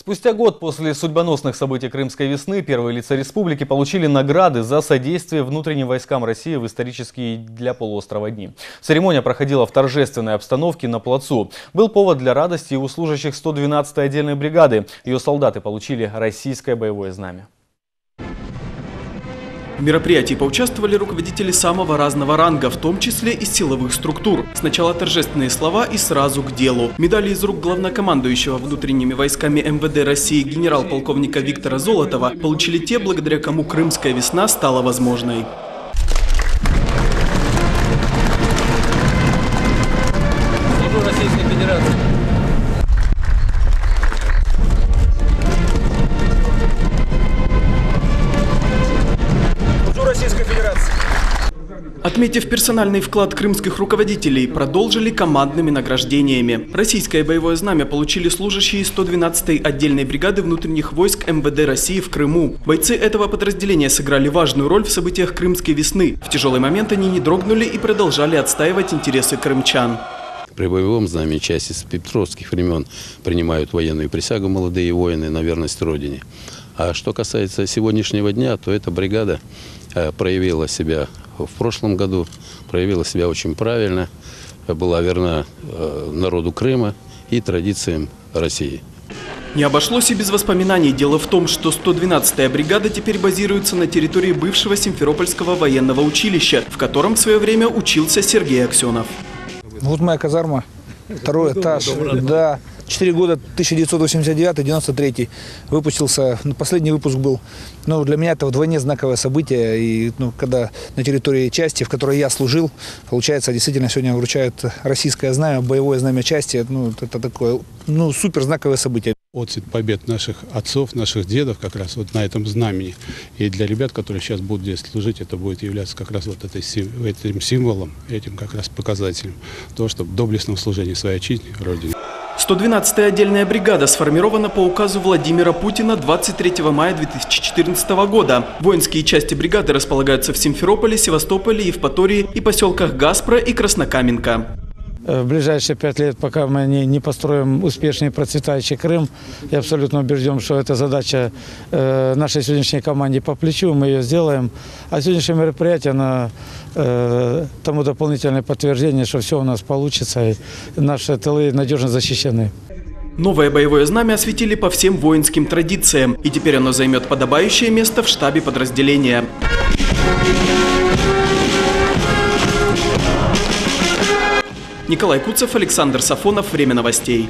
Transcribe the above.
Спустя год после судьбоносных событий Крымской весны первые лица республики получили награды за содействие внутренним войскам России в исторические для полуострова дни. Церемония проходила в торжественной обстановке на плацу. Был повод для радости и у служащих 112-й отдельной бригады. Ее солдаты получили российское боевое знамя. В мероприятии поучаствовали руководители самого разного ранга, в том числе и силовых структур. Сначала торжественные слова и сразу к делу. Медали из рук главнокомандующего внутренними войсками МВД России генерал-полковника Виктора Золотова получили те, благодаря кому Крымская весна стала возможной. Отметив персональный вклад крымских руководителей, продолжили командными награждениями. Российское боевое знамя получили служащие 112-й отдельной бригады внутренних войск МВД России в Крыму. Бойцы этого подразделения сыграли важную роль в событиях Крымской весны. В тяжелый момент они не дрогнули и продолжали отстаивать интересы крымчан. При боевом знамени части с петровских времен принимают военную присягу молодые воины на верность Родине. А что касается сегодняшнего дня, то эта бригада э, проявила себя в прошлом году, проявила себя очень правильно, была верна э, народу Крыма и традициям России. Не обошлось и без воспоминаний. Дело в том, что 112-я бригада теперь базируется на территории бывшего Симферопольского военного училища, в котором в свое время учился Сергей Аксенов. Вот моя казарма, второй этаж. Да, четыре года, 1989-93 выпустился. Ну, последний выпуск был. Ну, для меня это вдвойне знаковое событие. И ну, когда на территории части, в которой я служил, получается, действительно сегодня вручают российское знамя, боевое знамя части. Ну, это такое, ну, супер знаковое событие. отцвет побед наших отцов, наших дедов как раз вот на этом знамени. И для ребят, которые сейчас будут здесь служить, это будет являться как раз вот этой, этим символом, этим как раз показателем того, чтобы в доблестном служении своей отчизне, Родине. 112-я отдельная бригада сформирована по указу Владимира Путина 23 мая 2014 года. Воинские части бригады располагаются в Симферополе, Севастополе, Евпатории и поселках Гаспро и Краснокаменка. Э, в ближайшие пять лет, пока мы не, не построим успешный процветающий Крым, я абсолютно убежден, что эта задача э, нашей сегодняшней команде по плечу, мы ее сделаем. А сегодняшнее мероприятие, оно э, тому дополнительное подтверждение, что все у нас получится, и наши тылы надежно защищены. Новое боевое знамя осветили по всем воинским традициям, и теперь оно займет подобающее место в штабе подразделения. Николай Куцев, Александр Сафонов. Время новостей.